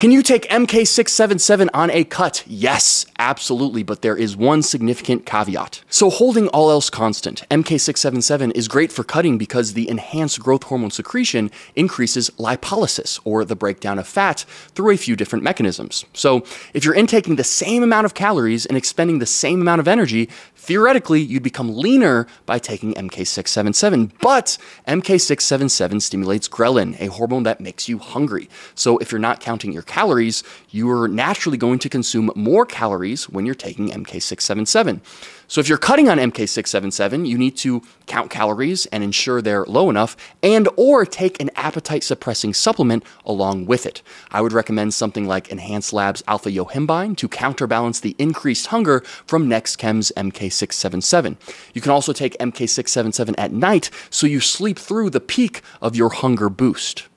Can you take MK677 on a cut? Yes, absolutely, but there is one significant caveat. So, holding all else constant, MK677 is great for cutting because the enhanced growth hormone secretion increases lipolysis, or the breakdown of fat, through a few different mechanisms. So, if you're intaking the same amount of calories and expending the same amount of energy, theoretically, you'd become leaner by taking MK677. But MK677 stimulates ghrelin, a hormone that makes you hungry. So, if you're not counting your calories, you are naturally going to consume more calories when you're taking MK677. So if you're cutting on MK677, you need to count calories and ensure they're low enough and or take an appetite suppressing supplement along with it. I would recommend something like Enhanced Labs Alpha Yohimbine to counterbalance the increased hunger from NextChem's MK677. You can also take MK677 at night so you sleep through the peak of your hunger boost.